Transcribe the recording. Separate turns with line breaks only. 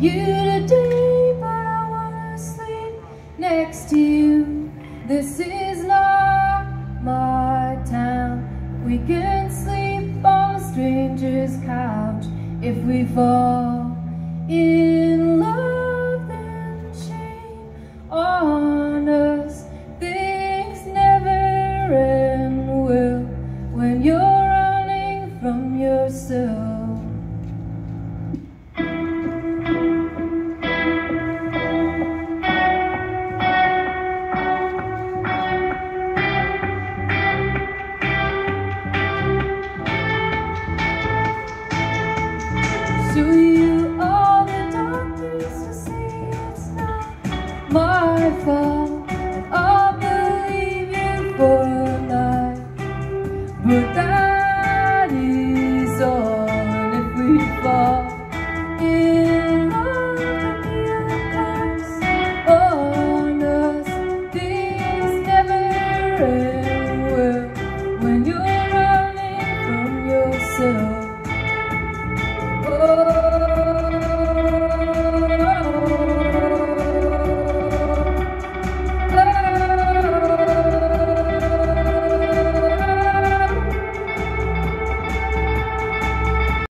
you today, but I wanna sleep next to you. This is not my town. We can sleep on a stranger's couch if we fall in love. Then shame on us. Things never end well when you're running from yourself. So you all the doctors to say it's not my fault. I believe you for a night, but that is on if we fall in love. The curse on us. Things never end